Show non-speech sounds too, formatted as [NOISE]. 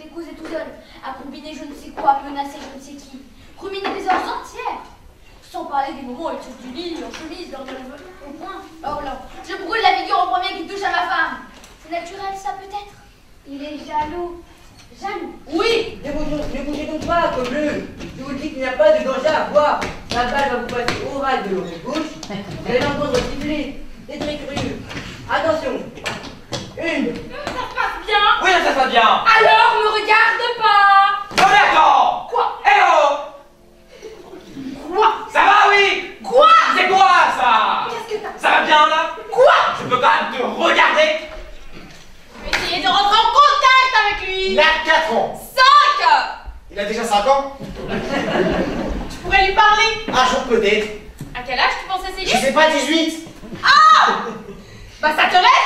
d'écouter causer tout seul, à combiner je ne sais quoi, menacer je ne sais qui, ruminer des heures entières. Sans parler des moments où elle saute du lit, en chemise, lors de au point. Oh là, je brûle la figure au premier qui touche à ma femme. C'est naturel, ça peut-être Il est jaloux. Jaloux Oui Ne bougez, ne bougez donc pas, comme bleu. Je vous dis qu'il n'y a pas de danger à voir. La balle va vous passer au ras de l'oreille gauche. [LAUGHS] Vous allez l'entendre siffler. C'est très curieux. Attention. Une. Ça se passe bien Oui, ça se passe bien Alors, me regarde pas Non mais attends Quoi Eh oh Quoi Ça va, oui Quoi C'est quoi, ça Qu'est-ce que t'as Ça va bien, là Quoi Je peux quand même te regarder Je vais essayer de rentrer en contact avec lui Il a 4 ans. 5 Il a déjà 5 ans. Tu pourrais lui parler. Un jour peut-être. À quel âge tu penses Je essayer sais pas, 18 Bah ça te reste,